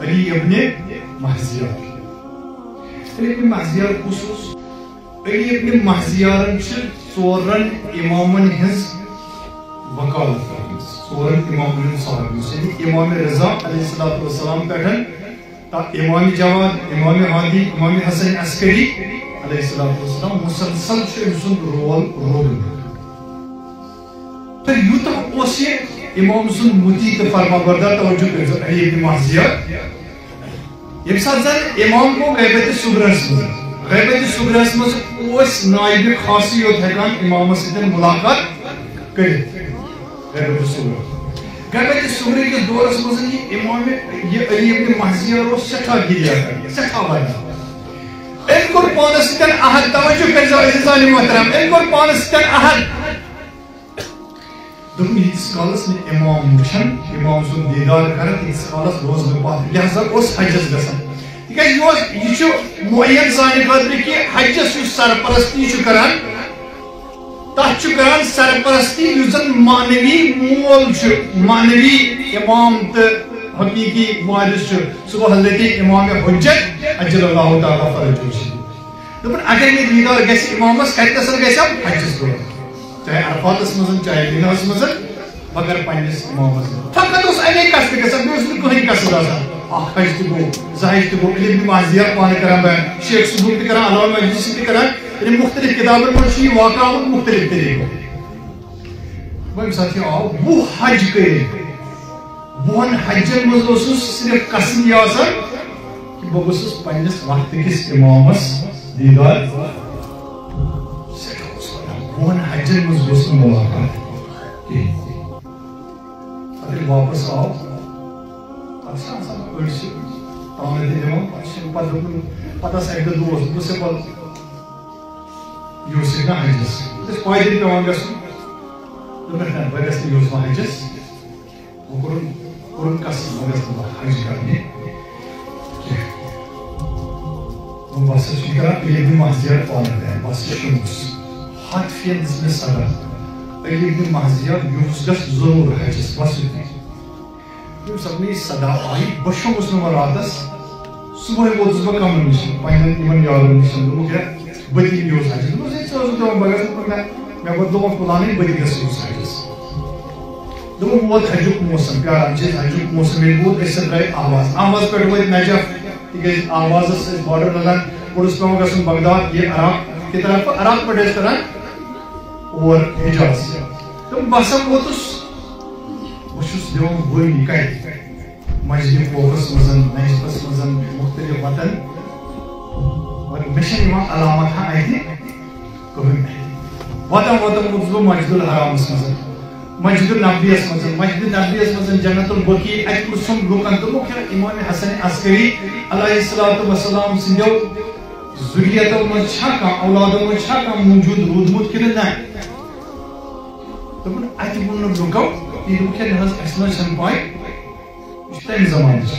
علی ابن محزیار علی ابن محزیار خصوص علی ابن محزیارن چھ ژورن امامن ہنز وکالت کرمز ژورن امامن ہنز صحابی یعنی امام رضا علیہ السلام پٹھن تا امام جواد امام ہادی امام حسن عسکری علیہ السلام مسلسل چھ أمۍ رول رول پھر یوتاہ اس یہ امام سن متی تو فرما بردار توجہ کر علی ابن محزیار یم سات زن امام کو غیبت صبرس مز غیبت صبرس مز اس نائب خاصی یوت ہیکان امام سیدن ملاقات کرت غیبت صبر غیبت صبر کے دورس مز یہ امام یہ علی ابن محزیار اور سٹھا گریا کر سٹھا والا ان کو پانس تن احد توجہ کر عزیزان محترم ان کو پانس تن احد دوٚپُن ییٖتِس کالس نہٕ اِمام وٕچھن اِمام سُنٛد دیٖدار کران تیٖتِس کالس روز بہٕ پتھ لہذا اوس حجس گژھان تِکیازِ یہِ اوس معین سانہِ خٲطرٕ کہِ حجس یُس سرپرستی چھُ کران سرپرستی یُس زن مانوی مول مانوی اِمام تہٕ حقیقی وارث چھُ سُہ حضرت امام حجت اجل اللہ تعالیٰ فرج دوٚپُن اگر مےٚ دیٖدار گژھِ اِمامس کتنس گژھِ حجس دوران چاہے عرفاتس مزن چاہے دنس مزن مگر پنس امامس فقط اس امی قصد گژھان بیٚیہِ اوس نہٕ قصد آسان اکھ حج تہِ گوٚو زٕ حج تہِ گوٚو علم ابن مازیار پانہٕ کران بیان شیخ صبوک تہِ کران علامہ مجلسی تہِ کران یعنی مختلف کتابن منٛز چھُ یہِ واقع آمُت مختلف طریقو وۄنۍ ییٚمہِ ساتہٕ آو وُہ حج کٔرِتھ وُہن حجن منٛز اوسُس صرف قصد یہِ آسان کہِ بہٕ گوٚژھُس پننِس وقتٕکِس امامس دیٖدار۔ وہن حجن مز گوس ملاقات اگر واپس آو پتہ آسان أڑۍ چھِ تانہٕ تہِ دِوان پتہٕ چھِ پتہٕ دوٚپُن پتہٕ آسہِ اَکہِ دۄہ دوس دوٚپُس ہے پتہٕ یوٗس ہیٚکنا حجس أسۍ پایدٔلۍ پیٚوان گژھُن دوٚپمَس نہ بہٕ گژھٕ نہٕ یوٗس ما حجس وۄنۍ کوٚرُن کوٚرُن قصد بہٕ گژھٕ نہٕ حج کرنہِ کینٛہہ بہٕ ہسا چھُس کران ییٚلہِ بہٕ مسجد پانہٕ تہِ بہٕ ہسا شوٗنٛگُس ہتھ فیٖل دِژ مےٚ صبر علی بس بہٕ شوٚنٛگُس راتس صُبحٲے نِش پننٮ۪ن یِمن یارن نِش دوٚپُکھ ہے بہٕ تہِ یِمہٕ یوٗس ہے ژٕ ٲسٕکھ دپان بہٕ گژھٕ نہٕ مےٚ کوٚر گژھٕ ووت حجُک موسم پیاران چھِ حجُک موسم ییٚلہِ ووت أسۍ درٛاے آواز آواز پٮ۪ٹھ وٲتۍ نجف تِکیٛازِ آوازس ٲسۍ باڈر لگان اور اوس گژھُن بغداد یہِ عراق کہِ طرف عراق پٮ۪ٹھ ٲسۍ کران اور حجاز تم بہٕ ہسا ووتُس بہٕ چھُس کتہِ مسجد پوکس منٛز نجفس منٛز مختلف وطن مگر مےٚ چھنہٕ یِوان علامت اتہِ کٕہٕنۍ بہٕ مسجد الحرامس مسجد النبیس منٛز مسجد النبیس منٛز جنت البقی اتہِ پرژھُم لُکن دوٚپُکھ امام حسن عسکری علیہ الصلوۃ والسلام سٕنٛدیو ذُریتو منٛز چھا کانٛہہ اولادو منٛز چھا کانٛہہ موٗجوٗد روٗدمُت کِنہٕ نہ دوٚپُن اَتہِ ووٚن نہ حظ اَسہِ نہ چھنہٕ پاے یہِ چھُ تَمہِ زمانٕچ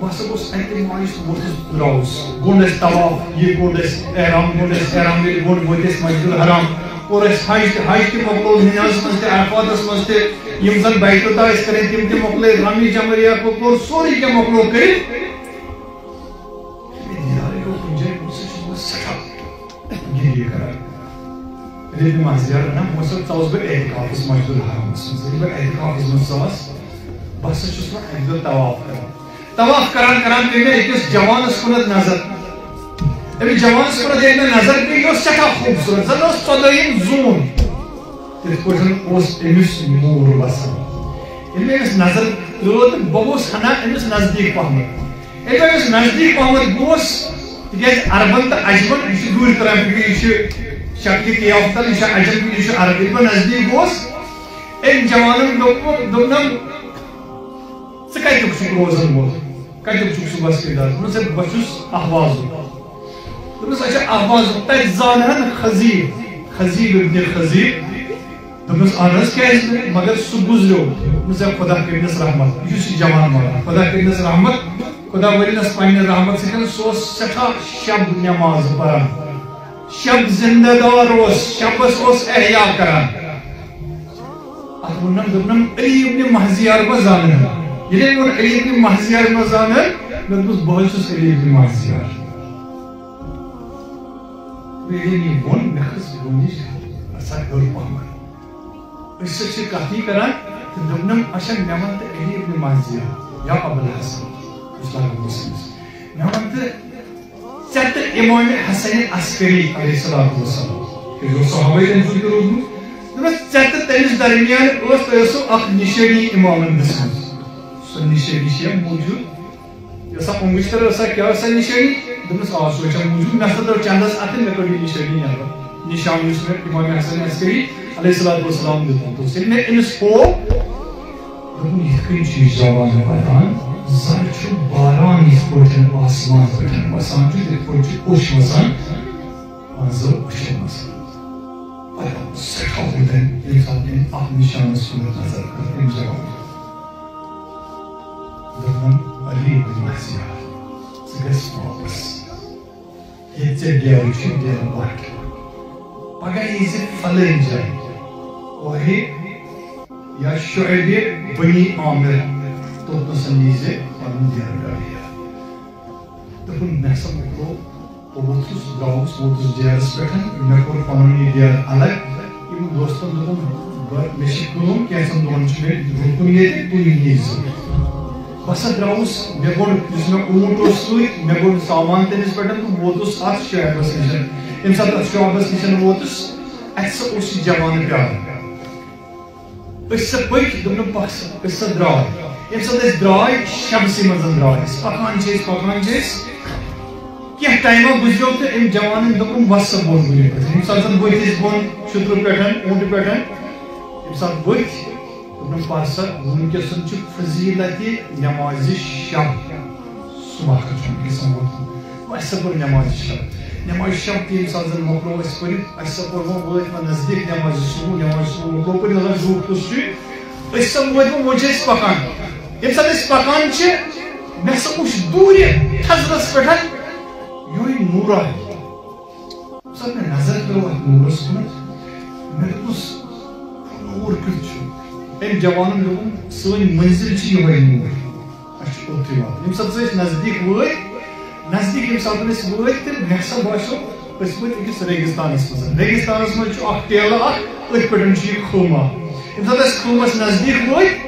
بہٕ ہسا گوٚژھ اَتہِ مایوس ووٚتھُس درٛاوُس گوٚنٛڈ احرام گوٚنٛڈ احرام ییٚلہِ گوٚنٛڈ وٲتۍ مسجد الحرام۔ اور اَسہِ حج حج تہِ مۄکلو نِیازس منٛز تہِ عرفاتس منٛز تہِ یِم زن بیتُتا ٲسۍ کَرٕنۍ تِم تہِ مۄکلٲے رمی جمریا کوٚر سورُے مسجد الحرامس منٛز ییٚلہِ بہٕ احتکافس منٛز ژاوس بہٕ ہسا چھُس وۄنۍ اکہِ دۄہ طواف کران طواف کران کران پیٚیہِ مےٚ أکِس جوانس کُنتھ نظر أمِس جوانس کُنتھ ییٚلہِ مےٚ نظر پیٚیہِ یہِ اوس سٮ۪ٹھاہ خوٗبصوٗرت زن اوس ژۄدٲیِم زوٗن تِتھ پٲٹھۍ اوس أمِس موٗر بسان ییٚلہِ مےٚ أمِس نظر ترٛٲو تہٕ بہٕ گوٚوُس ہنا أمِس نزدیٖک پہمتھ ییٚلہِ بہٕ أمِس نزدیٖک پہمتھ گوٚوُس تِکیٛازِ عربن تہٕ اجبن یہِ چھُ دوٗرِ تران فِکرِ یہِ چھُ شکلہِ قیافتن یہِ چھُ اجب یہِ چھُ عرب ییٚلہِ بہٕ نزدیٖک گوٚوُس أمۍ جوانن دوٚپُکھ دوٚپنم ژٕ کتیُک چھُکھ اچھا احوازُک تتہِ زانہن خزیٖر. خزیٖر ابن خزیٖر. دوٚپمس اہن حظ کیازِ نہٕ مگر سُہ گُزریو دوٚپمس ہے خۄدا رحمت یہِ چھُ جوان مگر خۄدا کٔرنس رحمت خۄدا ؤرِنس پننہِ رحمت سۭتۍ سُہ اوس شب نٮ۪ماز پران شب زندہ دار اوس شبس اوس احیا کران اتھ ووٚننم دوٚپنم علی ابن محزیار بہٕ زانہٕ یلی من علی بن محزیار مزانر من بس بہت علی بن محزیار یلی ون نخس بونیش اسا گر پہمن اس سے کہتی کران تو دبنم اشن نمان علی بن محزیار یا ابو الحسن اسلام مسلم نمان تا چت امام حسن عسکری علیہ السلام والسلام کہ جو صحابہ دن ذکر روزمت دس ٹھیک تمس درمیان سو اخ نشانی امامن دسم سو نشانی سے موجود یہ سا انگشتر سا کیا سا نشانی دمس آ سوچا موجود میں سا تو چندس اتن میں کوئی نشانی نہیں نشان اس میں امام حسن عسکری علیہ الصلوۃ والسلام دیتا تو سر میں انس کو دم یہ کوئی چیز زبان بیان زر چھو باران اس پوچھن آسمان پٹھن Zarču baran izpočen asman počen basan, çünkü poçu uçmasan anzı uçulmasın. Bayağı sekavuden Peygamber'in ah nişanı sunuyor nazar kılın imza oldu. Bundan Ali ibn Mahziya, Sıgas Muhabbas, Yeter diğer için diğer var ki. Bagay izi falınca, vahi ya şuebi bani amir بہٕ ہسا درٛاوُس مےٚ کوٚر یُس مےٚ اوٗنٹ اوس سۭتۍ سامان تٔمِس پٮ۪ٹھ تہٕ ووتُس اَتھ شعبس نِش ییٚمہِ ساتہٕ اَتھ شعبس نِش ووتُس اَتہِ سا جوان پیاران أسۍ سا پٔکۍ دوٚپنم پکھ سا أسۍ سا درٛاے ییٚمہِ ساتہٕ أسۍ درٛاے شبسٕے منٛز درٛاے أسۍ پکان چھِ أسۍ پکان چھِ أسۍ کیا ٹائم گزرو تو ام جوان دپن بس بون بن یم سات زن بت بون شتر پہ اونٹ پہ یم سات بت دپن پرسا ونکسن فضیلت نماز شب صبح قسم اس پور نماز شب نماز شب یم سات زن مکلو اس پور اس پور وات نزدیک نماز صبح نماز صبح مکلو پور نظر زوک تو یم سات اس پکان چھ مے سا وچ دور تھزرس پٹھ یوی نورا ہے سب نظر کرو ات نورس کن میں دوس نور کت چھو ام جوانن دوپن سن منزل چھ یوی نور اچھ اوتھی وات یم سب سے نزدیک وای نزدیک یم سب اس وای تے ریگستانس ریگستانس مز چھ اکھ ٹیل اکھ ات پٹن چھ خوما یم سب اس خومس نزدیک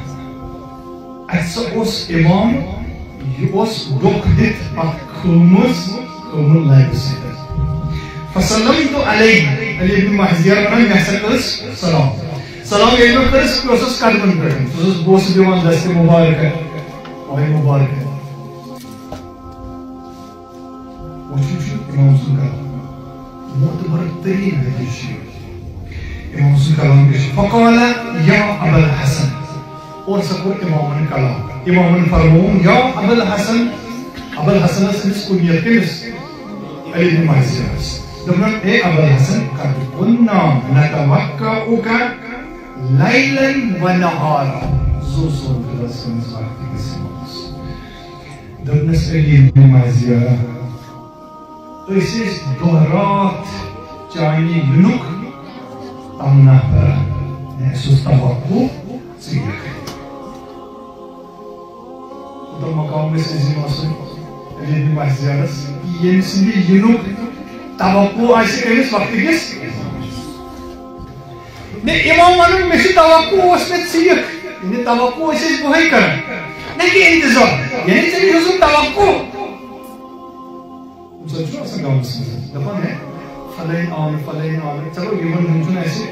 oss imam, gi oss duktigt att kunnas ومن الله يسلمك فصليت عليه علي بن محزير من يحسن قرس سلام. سلام يعني يلو قرس قرسس كاربن قرن قرسس بوس ديوان دست مباركة وهي مباركة وشوشو إمام سنكر معتبر الترين هذه الشيء إمام سنكر فقال يا أبا الحسن اور ورسكوا إمام الكلام إمام فرمون يا أبا الحسن أبا الحسن سنس كنية كنس علي بن محزيار دمن اے ابو الحسن قد كنا نتوقعك ليلا ونهارا زو صوت رسول الله كسمس دمن سيدي ما زيارة اسس دورات چاني ينوك امنا برا نحسوس توقع ده مقام مثل زي ما صنع اللي دي محزيارة ينسلي ينوك توقع آسہِ أمِس وقتٕکِس نہ اِمام وَنُن مےٚ چھُ توقع اوس مےٚ ژیٖر یعنی توقع ٲسۍ أسۍ بہٕے کران نہ کہِ اِنتظار یعنی ژےٚ ہیوٚژُن توقع زن چھُ آسان گامَس منٛز دَپان ہے فلٲنۍ آو نہٕ فلٲنۍ آو نہٕ چلو یِمن ہُنٛد چھُنہٕ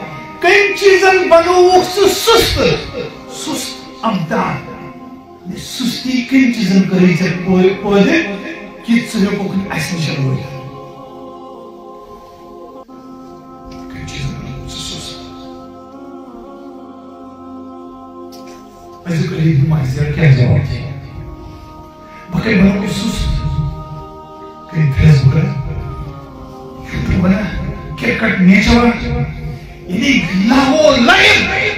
فمن چیزن بنو سو سست سست ابدان سستی کن چیزن کری پودے ژٕ ہیوٚکُکھ اَسہِ نِش وٲتِتھ کرکٹ میچ یعنی لاہور لایِو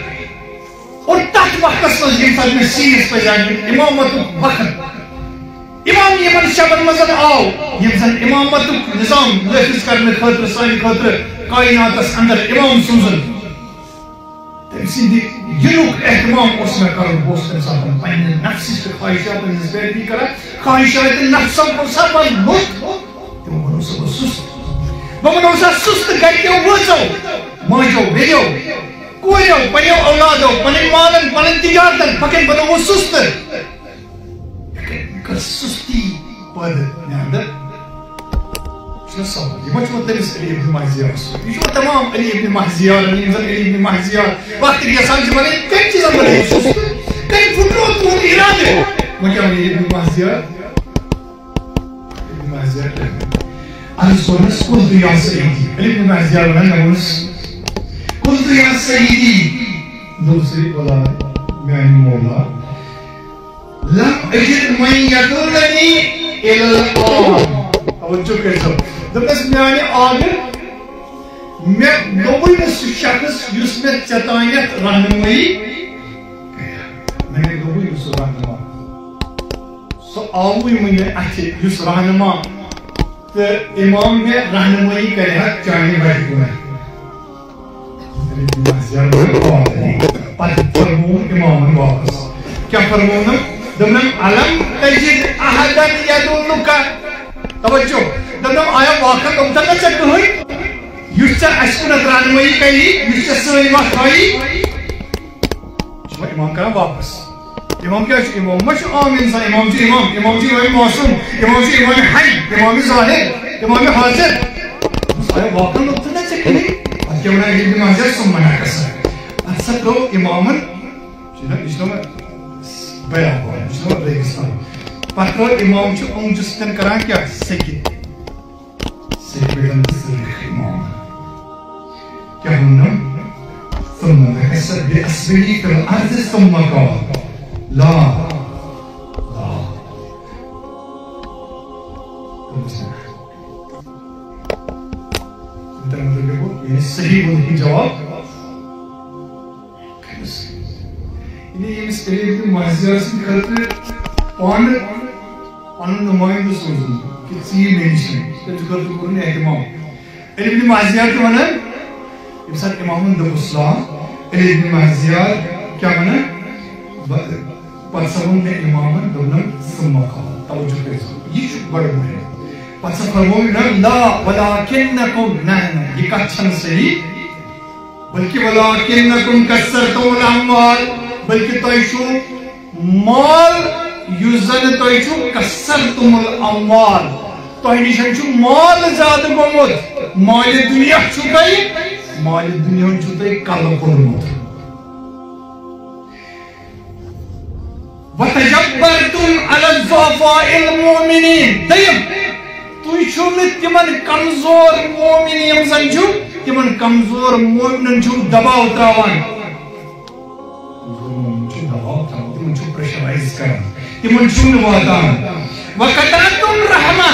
اور تَتھ وقتس منٛز ییٚمہِ ساتہٕ مےٚ سیٖنس پَزِ اِمامتُک وقت امام یمن شبن مزن آو یم زن امامت نظام نافذ کرنے خاطر سانی خاطر کائنات اندر امام سوزن تم سندی ینوک احتمام اس میں کرن بوس انسان پنن نفس کے خواہشات میں نسبت بھی کرا خواہشات نفس کو سب مت تم منو سب سست بمنو سب سست گئیو وزو ماجو بیو کویو پنیو اولادو پنن مالن پنن تجارتن پکن بنو سست كالسستي وهذا نعم شنو الصبر؟ ما تشوف تلبس علي بن محزيار يشوف تمام علي بن محزيار علي بن محزيار وقت اللي يصير جمالي كم شيء زمان كم فكرة والإرادة ما كان علي بن محزيار ابن محزيار أنا سونس قلت يا سيدي علي بن محزيار أنا قلت يا سيدي دوسري ولا مولا۔ لم أجد من يدلني إلى الآن توجه كذا دبس میانہِ آگر مےٚ دوٚپُے نہٕ شخص یُس مےٚ ژےٚ رہنمٲیی مےٚ گٔے دوٚپُے نہٕ رہنما۔ سُہ آوٕے وٕنہِ اَتھِ یُس رہنما۔ تہٕ اِمام مےٚ رہنمٲیی کرِ ہا چانہِ وَتہِ کُن امام واپس امام کیا امام مش عام انسان امام جی امام امام جی امام معصوم امام جی امام حی امام ظاہر امام حاضر آیا واقع نقطہ نہ چکی اور کیا انہیں ابن ماجر سمنا کسا اصلا تو امامن چیزا اشتما بیان ہوا ہے جس میں ریگستان پتہ امام چھو اون جستن کران کیا سکی سکی بیدن سرخ امام کیا ہنم ثم بحسر بأسبری فی الارض مطلب یہ صحیح وہ نہیں جواب ییٚمِس قریٖب تہِ مہزِیار سٕنٛدِ خٲطرٕ پانہٕ پنُن نُمٲیِنٛدٕ سوزُن کہِ ژٕ یہِ مےٚ نِش تٔمِس خٲطرٕ کوٚرُن احتمام علی ابن مہزِیار تہِ وَنان ییٚمہِ ساتہٕ اِمامن دوٚپ اسلام علی ابن مہزِیار کیٛاہ وَنان پتہٕ سا ووٚن مےٚ لا صحیح بلکہ الاموال بلکہ تو مال یوزن تو کسر تم الاموال تو چھو مال زیادہ گومت مال دنیا چھو تئی مال دنیا چھو تئی کل کورمت وتجبرتم على الضعفاء المؤمنين دیم تو چھو نہ تمن کمزور مومنین زن چھو تمن کمزور مومنن چھو دباؤ تراوان پریشرائز کرن تمن چھن واتان وقتاتم رحمہ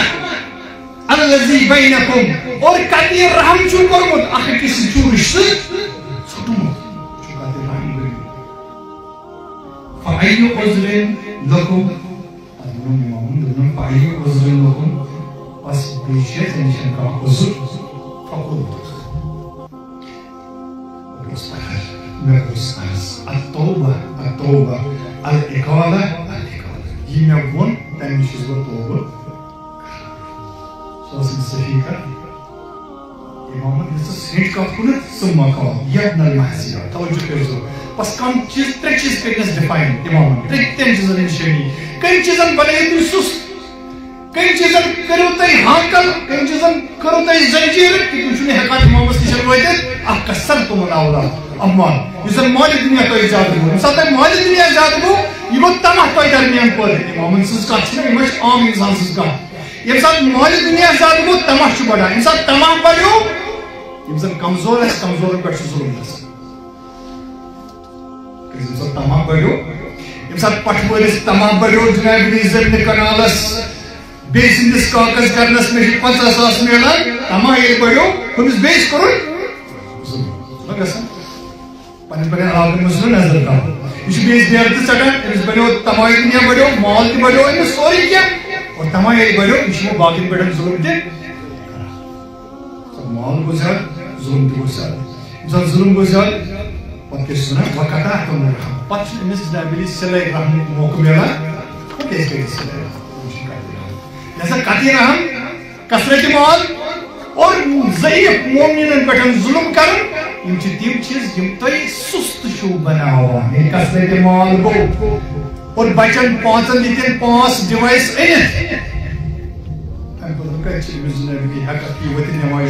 الذي بينكم اور کتی رحم چھو کرمت اخ کس چھو رشتہ ژھٹمت چھو کتی رحم کرمت فأي عذر لكم أدنون إمامون دنون فأي عذر لكم بس بيشيت نشان كان عذر فقل التوبة التوبة الإقالة الإقالة يمي بون تاني شزور توبة سوس السفيكة امامت یہ سیٹ کت کن سم مقام یبن المحزیہ توجہ کرزو بس کم چیز ترے چیز کرنس ڈیفائن امامت ترے تین چیزن نشانی کئی چیزن بنے تو سست کئی چیزن کرو تی ہانکل کئی چیزن کرو تی زنجیر کہ تم چھنے حقات امامت نشان ویدت اخ کسر تو مناولا امان یزن مال دنیا تو ایجاد ہو مثال تک مال دنیا ایجاد ہو یہ گو تمہ تو درمیان پر امامت سز کا چھنے یہ عام انسان سز کا یہ ساتھ مال دنیا ایجاد ہو تمہ چھو بڑا یہ ساتھ تمہ بڑھو یم زن کمزور ہے کمزور پہ ظلم گھس یم سات تمام بڑھو یم سات پٹھوٲرِس تمام بڑھو جناب عزت کنالس بیٚیہِ سٕنٛدِس کاکز کرنس مےٚ چھِ پنٛژاہ ساس میلان تمام ییٚلہِ بڑھو ہُمِس بیٚیِس کوٚرُن ظلم گژھان پنٕنٮ۪ن پنٕنٮ۪ن علاقن منٛز چھُنہ نظر تھاوُن یہِ چھُ بیٚیِس بیرٕ تہِ ژٹان أمِس بنیو تمام دُنیا بڑھو مال تہِ بڑھو أمِس سورُے کینٛہہ اور تمام ییٚلہِ بڑھو یہِ چھُ یِمو باقین پٮ۪ٹھ ظلم تہِ مال گزار ظلم تہِ گوٚو زیادٕ ییٚمہِ ساتہٕ ظلم گوٚو زیادٕ پتہٕ کیٛاہ چھُس ونان وقتا تِم رحم پتہٕ چھُ کثرت مال اور ضعیف مومنین پٮ۪ٹھ ظلم کرن یم چھِ تِم چیٖز یِم تۄہہِ بناوان یعنی کثرت مال گوٚو اور بچن پانٛژن دِتِن پانٛژھ ڈِوایس أنِتھ تمہِ پتہٕ کتہِ چھِ أمِس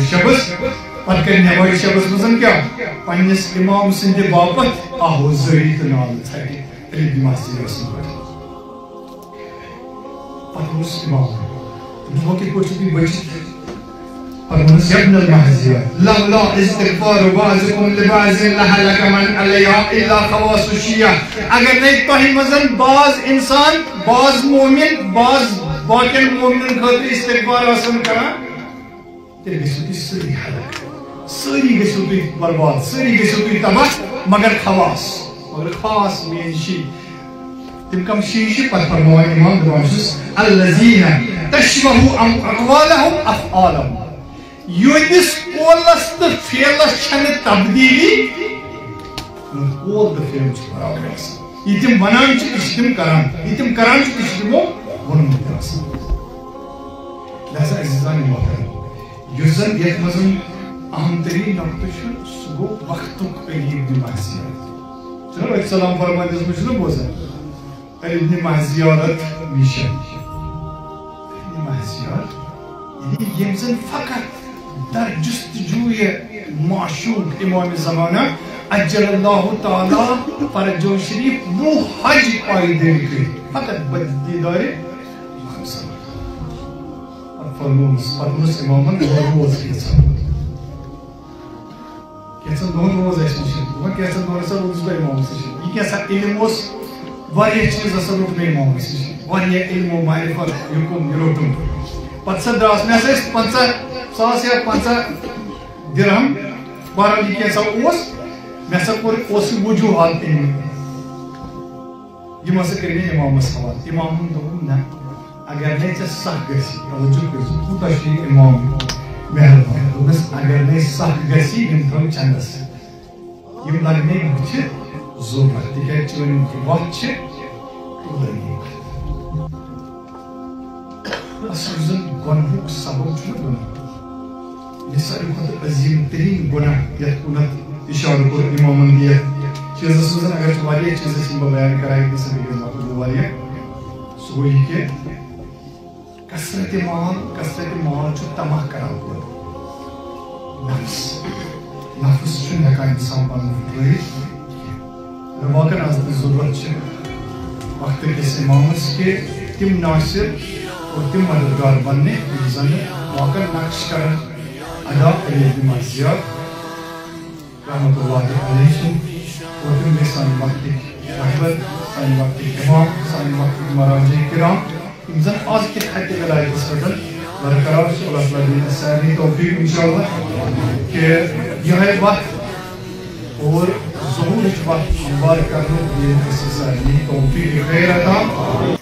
شبس۔ پتہٕ کر نماز شبس مزن کیا؟ پنس امام سند باپت آہو زری تو نال ژھٹہِ تیٚلہِ دِ مسجد رسم امام دوٚپُن کِتھ پٲٹھۍ چھُو تُہۍ بٔچِتھ پتہٕ ووٚنُس یبن المحزیہ استغفار بعضكم لبعض لهلك من عليها الا خواص الشيعة اگر نہیں تۄہہِ منٛز بعض انسان بعض مومن بعض باقین مومنن خٲطرٕ استغفار آسان کران تیٚلہِ گٔژھِو تُہۍ سٲری ہلاک سٲری گٔژھِو تُہۍ برباد سٲری گٔژھِو تُہۍ تباہ مگر خواص مگر خاص میٲنۍ شی تِم کم شی چھِ پتہٕ فرماوان اِمام دپان چھُس الذین تشبہو اقوالہم افعالہم یوتِس قولس تہٕ فعلس چھنہٕ تبدیلی قول تہٕ فعل چھُ برابر آسان یہِ تِم ونان چھِ تہِ چھِ تِم کران یہِ تِم کران چھِ تہِ چھِ تِمو ووٚنمُت تہِ آسان لہذا عزیزان محترم این مزیارت میشه. این مزیار. یعنی یه فقط در جستجوی معشوق امام زمانه عجل الله تعالی فرجو شریف مو حج پایداری که فقط بدی داره فرموز فرموز امامان دو روز کیسان کیسان دو روز ایش میشه. و کیسان دو روز روز به امام میشه یکی کیسان علم وست واریہ چیز اثر روز بے امام سے واریہ علم و معرفت یکم یروتم پتہ سر دراس میں سے پنچا ساس یا پنچا درہم بارہ یہ کیسا اوس میں سر پر اوس وجوہات ان یہ مسا کرنے امام سوال امام دوم نہ اگر نہیں چھ سخ گسی توجہ کرو کوتا شی امام مہربان دوپس اگر نہیں سخ گسی یم تھو چندس یم لگنے بچ ضرورت تکیازِ چٲنۍ وتھ چھِ لگنے اصل یُس زن گۄنہُک سبب چھُ گۄناہ یہِ ساروی کھۄتہٕ عظیٖم تریٖن گۄناہ یتھ کُنتھ اِشارٕ کوٚر اِمامن دِ یتھ منٛز اگر چھِ واریاہ چیٖز یِم بہٕ بیان کران ییٚتہِ سۭتۍ گٔے مطلب واریاہ سُہ گوٚو یہِ کہِ کثرت مال کثرت مال چھُ تماہ کران نفس نفس چھُنہٕ ہٮ۪کان اِنسان پنُن پھٕٹرٲیِتھ کینٛہہ واقعن آز تہِ ضروٗرت چھِ وقت کِس اِمامس کہِ تِم ناصِر اور تِم مددگار بننہِ یِم زن واقعن نقش کرن ادا علی بن مرضیات رحمت اللہ علیہ سُنٛد اور تِم گٔے سانہِ وقتٕکۍ رہبر سانہِ وقتٕکۍ اِمام سانہِ وقتٕکۍ مراجے کرام یِم زن آز کہِ خطِ ولایتس پٮ۪ٹھ برقرار چھِ اللہ تعالیٰ دِیہِ سارنٕے توفیٖق اِنشاءاللہ کہ یِہے وقت اور sono l'unico partito che va a capo.